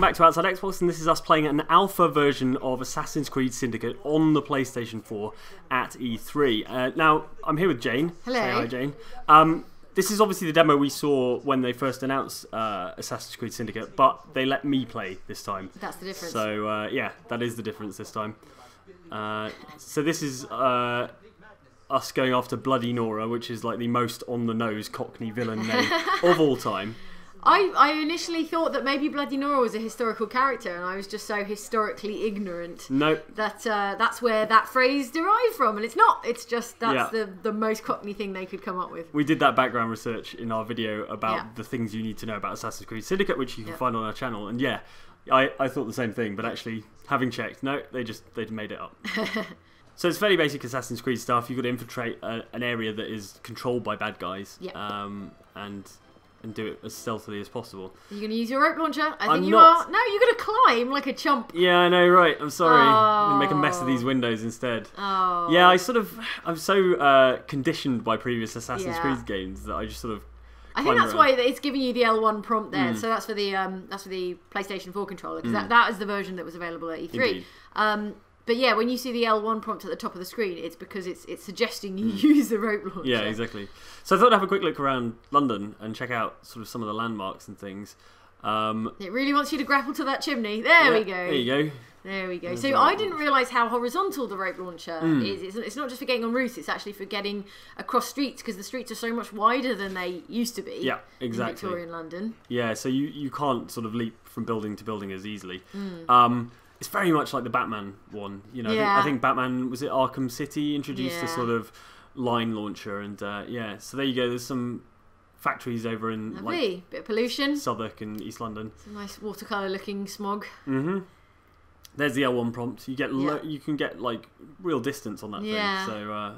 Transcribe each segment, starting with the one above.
welcome back to Outside Xbox, and this is us playing an alpha version of Assassin's Creed Syndicate on the PlayStation 4 at E3. Uh, now, I'm here with Jane. Hello. Say hi, Jane. Um, this is obviously the demo we saw when they first announced uh, Assassin's Creed Syndicate, but they let me play this time. That's the difference. So, uh, yeah, that is the difference this time. Uh, so, this is uh, us going after Bloody Nora, which is like the most on the nose Cockney villain name of all time. I, I initially thought that maybe Bloody Nora was a historical character, and I was just so historically ignorant Nope. that uh, that's where that phrase derived from, and it's not. It's just that's Yeah. the, the most Cockney thing they could come up with. We did that background research in our video about Yeah. the things you need to know about Assassin's Creed Syndicate, which you can Yeah. find on our channel. And yeah, I, I thought the same thing, but actually, having checked, no, they just they made it up. so it's fairly basic Assassin's Creed stuff. You've got to infiltrate a, an area that is controlled by bad guys, Yeah. um, and and do it as stealthily as possible. You're going to use your rope launcher? I think I'm you not. are. No, you're going to climb like a chump. Yeah, I know, right? I'm sorry. I'm gonna make a mess of Oh. these windows instead. Oh. Yeah, I sort of I'm so uh, conditioned by previous Assassin's Yeah. Creed games that I just sort of I think that's around. why it's giving you the L1 prompt there. Mm. So that's for the um, that's for the PlayStation 4 controller because Mm. that, that is the version that was available at E3. Indeed. Um, but yeah, when you see the L1 prompt at the top of the screen, it's because it's it's suggesting you use the rope launcher. Yeah, exactly. So I thought I'd have a quick look around London and check out sort of some of the landmarks and things. Um, It really wants you to grapple to that chimney. There yeah, we go. There you go. There we go. There's So I didn't realise how horizontal the rope launcher Mm. is. It's, it's not just for getting on roofs; it's actually for getting across streets because the streets are so much wider than they used to be. Yeah, In exactly. Victorian London. Yeah, so you, you can't sort of leap from building to building as easily. Mm. Um, it's very much like the Batman one. You know, I, think, I think Batman was it Arkham City introduced a sort of line launcher, and uh, yeah. So there you go. There's some factories over in like Bit of pollution. Southwark and East London. Some nice watercolour looking smog. hmm There's the L1 prompt. You get Yeah. you can get like real distance on that Yeah. thing. So uh,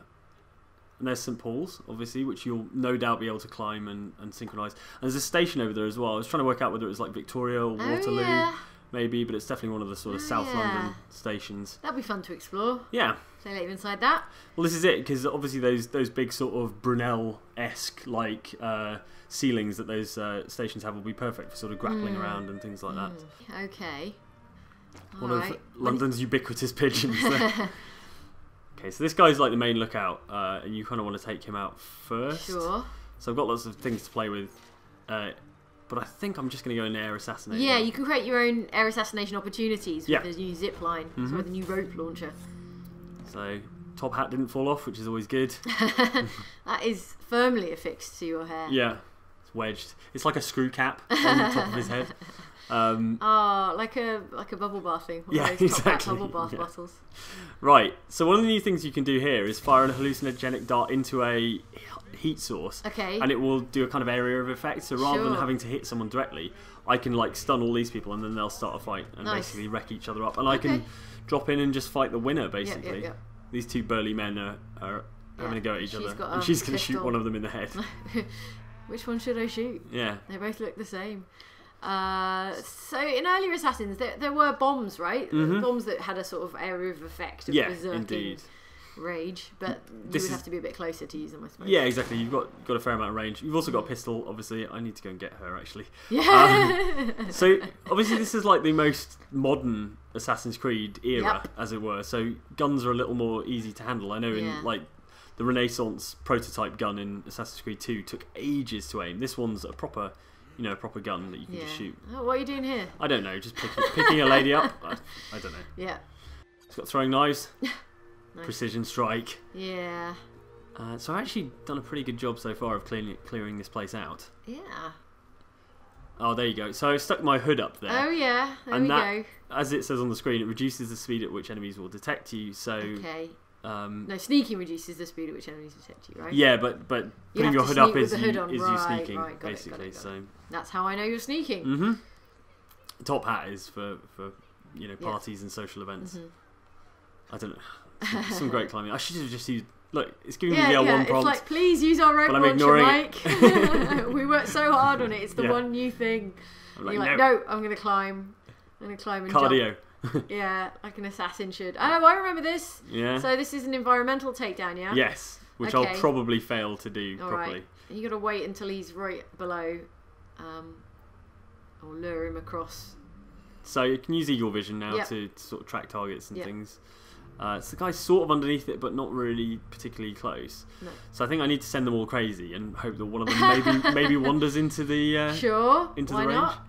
and there's St Paul's, obviously, which you'll no doubt be able to climb and, and synchronize. And there's a station over there as well. I was trying to work out whether it was like Victoria or Waterloo, Oh yeah, maybe, but it's definitely one of the sort of Oh, South yeah. London stations. that'd be fun to explore. Yeah. So later inside that. Well, this is it because obviously those those big sort of Brunel esque like uh, ceilings that those uh, stations have will be perfect for sort of grappling Mm. around and things like that. Mm, Okay. One Alright. of London's ubiquitous pigeons. okay, so this guy's like the main lookout, uh, and you kind of want to take him out first. Sure. So I've got lots of things to play with, uh, but I think I'm just going to go in air assassinate. Yeah, you can create your own air assassination opportunities with Yeah. the new zip line, Mhm. so with the new rope launcher. So top hat didn't fall off, which is always good. That is firmly affixed to your hair. Yeah, it's wedged. It's like a screw cap on the top of his head. Um, Ah, like a like a bubble bath thing. Yeah, of those top hat exactly, bubble bath yeah. bottles. right. So one of the new things you can do here is fire a hallucinogenic dart into a heat source. Okay. and it will do a kind of area of effect. So rather than having to hit someone directly, I can like stun all these people, and then they'll start a fight and Nice. basically wreck each other up. And I can drop in and just fight the winner. Basically, yeah, these two burly men are, are having a go at each She's other, got and she's going to shoot pistol. one of them in the head. Which one should I shoot? yeah, They both look the same. Uh, so in earlier Assassins, there, there were bombs, right? Mhm. Bombs that had a sort of area of effect of yeah, berserking indeed. rage, but you This would is- have to be a bit closer to use them, I suppose. Yeah, exactly. You've got got a fair amount of range. You've also got a pistol. Obviously, I need to go and get her actually. Yeah. So obviously, this is like the most modern Assassin's Creed era, Yep. as it were. So guns are a little more easy to handle. I know Yeah. in like the Renaissance prototype gun in Assassin's Creed 2 took ages to aim. This one's a proper, you know, a proper gun that you can yeah. just shoot. Oh, what are you doing here? I don't know, just picking, picking a lady up. I, I don't know. Yeah. It's got throwing knives, Nice. precision strike. Yeah. Uh, so I've actually done a pretty good job so far of clearing clearing this place out. Yeah. Oh, there you go. So I stuck my hood up there. Oh yeah. There And we that- go. As it says on the screen, it reduces the speed at which enemies will detect you. So, Okay. Um, No, sneaking reduces the speed at which enemies detect you, right? yeah, but but You putting your hood up is you, hood on. is you Right, sneaking right, got it, got it, basically. got. So, That's how I know you're sneaking. Mm -hmm. top hat is for for you know Yeah. parties and social events. Mhm. I don't know. Some, great climbing. I should have just used. Look, it's giving Yeah, me the L1 yeah. It's prompt. like, please use our rope launcher, Mike. we worked so hard on it. It's the Yeah. one new thing. I'm You're like, like, no, no, I'm gonna climb. I'm gonna climb and jump. Yeah, like an assassin should. Oh, I remember this. Yeah. So this is an environmental takedown, yeah. yes, which Okay. I'll probably fail to do All properly. right. You got to wait until he's right below, um, or lure him across So you can use Eagle Vision now Yep. to, sort of track targets and Yep. things. Uh, so the guy's sort of underneath it, but not really particularly close. No. So I think I need to send them all crazy and hope that one of them maybe maybe wanders into the uh, Sure. into why the range. not?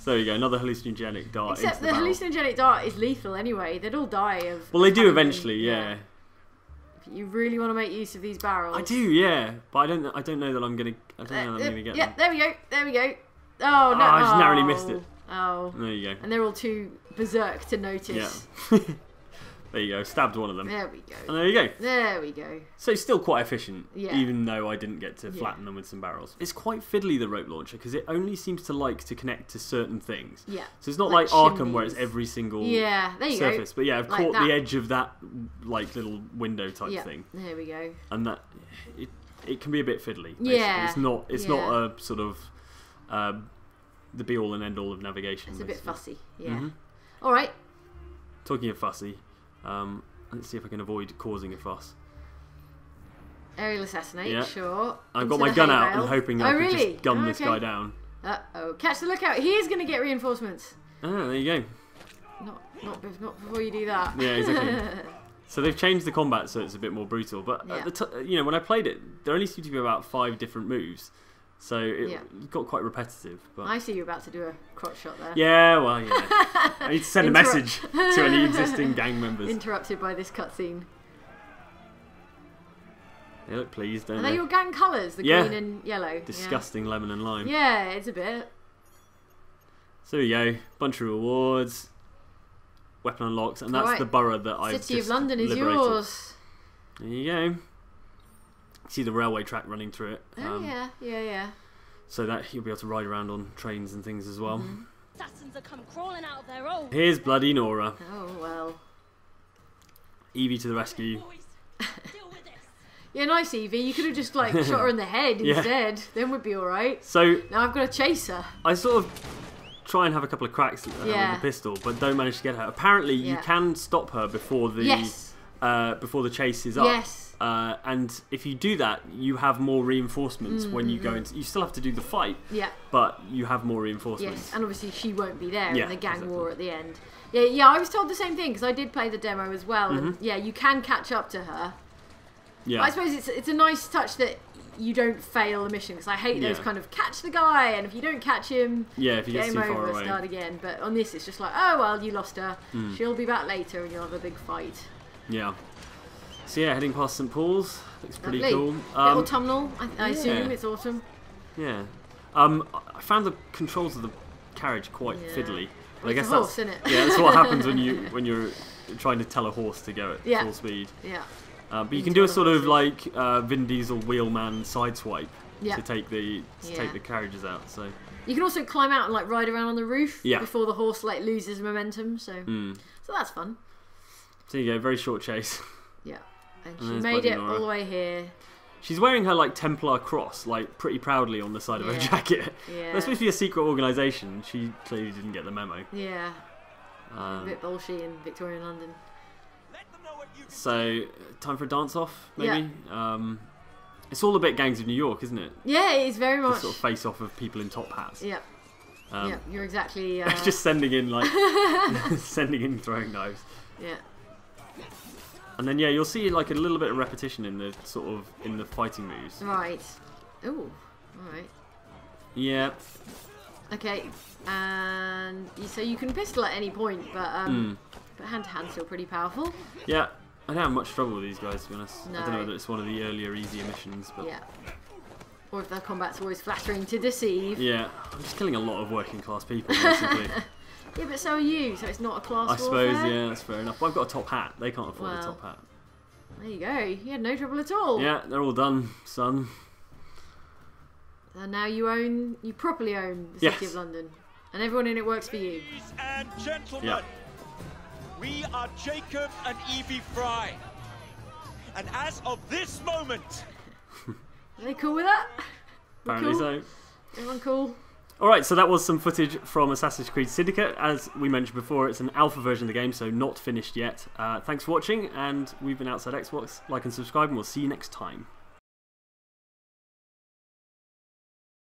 So there you go, another hallucinogenic dart Except the, the, hallucinogenic dart is lethal anyway. They'd all die of. Well, they do eventually, yeah. If You really want to make use of these barrels. I do, yeah, but I don't. I don't know that I'm gonna. I don't know Uh, that I'm uh, gonna get yeah, them. there we go. There we go. Oh no! I just narrowly oh. missed it. Oh, There you go. and they're all too berserk to notice. Yeah. there you go. Stabbed one of them, There we go. and there you go. There we go. So still quite efficient, Yeah. even though I didn't get to Yeah. flatten them with some barrels. It's quite fiddly the rope launcher because it only seems to like to connect to certain things. Yeah. So it's not Like like, Arkham where it's every single Yeah. There you surface. But yeah, I've Like caught that. the edge of that like little window type. Yeah. thing, There we go. and that it it can be a bit fiddly. basically. Yeah, It's not it's yeah. not a sort of um, the be all and end all of navigation. It's a bit fussy. Yeah. Mhm. All right. Talking of fussy, um, let's see if I can avoid causing a fuss. Aerial assassinate. Yeah. Sure. I've Into got my gun out and hoping oh, I can really? just gun oh, this guy down. Uh oh. Catch the lookout. He is going to get reinforcements. Oh, there you go. Not, not, not before you do that. Yeah, exactly. So they've changed the combat so it's a bit more brutal. But Yeah. at the t- you know, when I played it, there only seemed to be about five different moves, so it Yeah. got quite repetitive. But I see you're about to do a crotch shot there. yeah, well, yeah. I need to send a message to any existing gang members. Interrupted by this cutscene. They look pleased, don't they Are they? your gang colours? The Yeah. green and yellow. Yeah. Disgusting lemon and lime. Yeah, it's a bit. So there go, bunch of rewards, weapon unlocks, and that's Alright. the borough that I've City of London is yours. There you go. See the railway track running through it. Oh um, yeah, yeah, yeah. So that you'll be able to ride around on trains and things as well. Mm-hmm. Assassins are come crawling out of their hole. Here's Bloody Nora. Oh well. Evie to the rescue. Boys, deal with this. Yeah, nice Evie. You could have just like shot her in the head Yeah. instead. Then we'd be all right. So Now I've got to chase her. I sort of try and have a couple of cracks at her Yeah. with the pistol, but don't manage to get her. Apparently, you can stop her before the Yes. Uh, before the chase is up. Yes. Uh, and if you do that, you have more reinforcements when you Mm-hmm. go into. You still have to do the fight, Yeah. but you have more reinforcements. Yes. And obviously she won't be there Yeah, in the gang exactly. war at the end. Yeah, yeah. I was told the same thing because I did play the demo as well. Mm-hmm. yeah, you can catch up to her. yeah. I suppose it's it's a nice touch that you don't fail a mission because I hate those Yeah. kind of catch the guy and if you don't catch him, yeah, if you game over, start again. But on this, it's just like, oh well, you lost her. Hmm. She'll be back later and you'll have a big fight. Yeah. So yeah, heading past St Paul's looks pretty Lovely. cool. Um, autumnal, I, I assume yeah. it's autumn. yeah. Um, I found the controls of the carriage quite Yeah. fiddly. But I It's a guess horse, that's yeah, that's what happens when you when you're trying to tell a horse to go at Yeah. full speed. Yeah. Uh, but you can do a sort of like uh, Vin Diesel wheelman sideswipe Yeah. to take the to Yeah. take the carriages out. So You can also climb out and like ride around on the roof Yeah. before the horse like loses momentum. So mm. so that's fun. So you go, very short chase. Yeah. And And she there's made it Nora. all the way here. She's wearing her like Templar cross, like pretty proudly on the side of her jacket. Yeah. They're supposed to be a secret organisation. She clearly didn't get the memo. Yeah. A Um, bit bolshy in Victorian London. so time for a dance off, maybe. Um, it's all a bit Gangs of New York, isn't it? Yeah, it is very The much. sort of face off of people in top hats. Yeah. Um, yeah. You're exactly. Uh, just sending in like sending in throwing knives. yeah. And then yeah, you'll see like a little bit of repetition in the sort of in the fighting moves. Right. Ooh. All right. Yeah. Okay. And so you can pistol at any point, but um, Mm. but hand to hand's still pretty powerful. Yeah. I don't have much trouble with these guys to be honest. I don't know No. whether it's one of the earlier easier missions, but Yeah. Or if their combat's always flattering to deceive. yeah, I'm just killing a lot of working class people basically. Yeah, but so are you, so it's not a class I suppose warfare. yeah, that's fair enough. But I've got a top hat. They can't afford a top hat. There you go. You had no trouble at all. Yeah, they're all done, son. And now you own, you properly own the city of London, and everyone in it works for you. Ladies and gentlemen, Yeah. we are Jacob and Evie Frye. And as of this moment, Are they cool with that? We're Apparently cool? so. Everyone cool? Alright, so that was some footage from Assassin's Creed Syndicate. As we mentioned before, it's an alpha version of the game, so not finished yet. Uh, thanks for watching, and we've been Outside Xbox. Like and subscribe, and we'll see you next time.